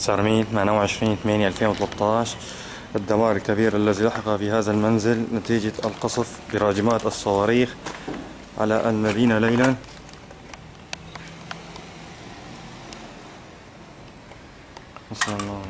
سارمين 28 8 2013 الدمار الكبير الذي لحق في هذا المنزل نتيجة القصف براجمات الصواريخ على المدينة ليلا. الله